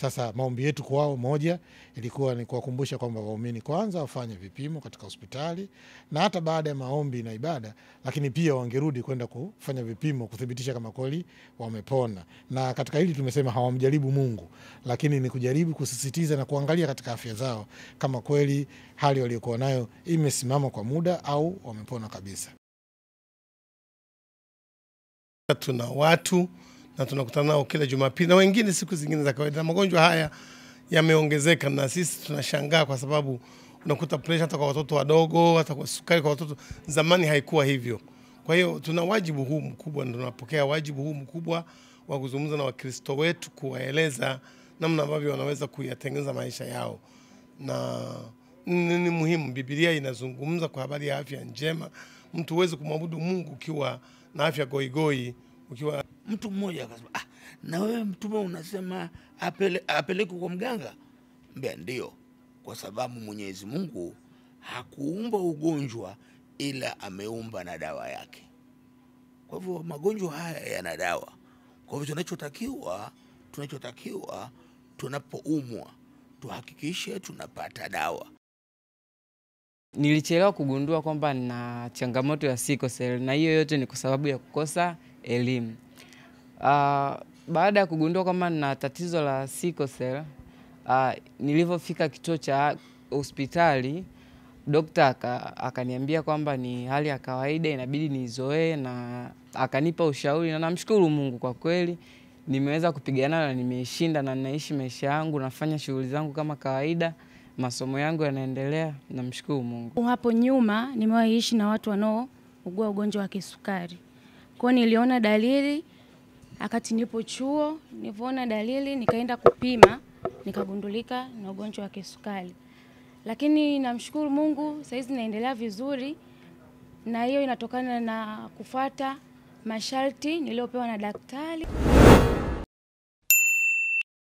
Sasa maombi yetu kwao, moja ilikuwa ni kuwakumbusha kwamba waumini kwanza wafanye vipimo katika hospitali na hata baada ya maombi na ibada, lakini pia wangerudi kwenda kufanya vipimo kuthibitisha kama kweli wamepona. Na katika hili tumesema hawamjaribu Mungu, lakini ni kujaribu kusisitiza na kuangalia katika afya zao kama kweli hali waliokuwa nayo imesimama kwa muda au wamepona kabisa. Tuna watu na tunakutana nao kila Jumapili na wengine siku zingine za kawaida, magonjwa haya yameongezeka, na sisi tunashangaa kwa sababu unakuta presha hata kwa watoto wadogo, hata kwa sukari kwa watoto. Zamani haikuwa hivyo. Kwa hiyo tuna wajibu huu mkubwa, na tunapokea wajibu huu mkubwa wa kuzungumza na Wakristo wetu, kuwaeleza namna ambavyo wanaweza kuyatengeneza maisha yao, na ni, muhimu. Biblia inazungumza kwa habari ya afya njema. Mtu huwezi kumwabudu Mungu ukiwa na afya goigoi, ukiwa Mtu mmoja akasema, ah, na wewe mtume unasema apele, apelekwe kwa mganga? Mbea ndio, kwa sababu Mwenyezi Mungu hakuumba ugonjwa ila ameumba na dawa yake. Kwa hivyo magonjwa haya yana dawa. Kwa hivyo tunachotakiwa tunachotakiwa tunapoumwa tuhakikishe tunapata dawa. Nilichelewa kugundua kwamba na changamoto ya sickle cell na hiyo yote ni kwa sababu ya kukosa elimu. Uh, baada ya kugundua kwamba nina tatizo la sickle cell, uh, nilivyofika kituo cha hospitali dokta aka- akaniambia kwamba ni hali ya kawaida, inabidi nizoee na akanipa ushauri, na namshukuru Mungu kwa kweli nimeweza kupigana na nimeshinda, na ninaishi maisha yangu, nafanya shughuli zangu kama kawaida, masomo yangu yanaendelea, namshukuru Mungu. Hapo nyuma nimewahi ishi na watu wanaougua ugonjwa wa kisukari. Kwa niliona dalili akati nipo chuo, nilivyoona dalili nikaenda kupima, nikagundulika na ugonjwa wa kisukari. Lakini namshukuru Mungu, saizi naendelea vizuri, na hiyo inatokana na kufuata masharti niliyopewa na daktari.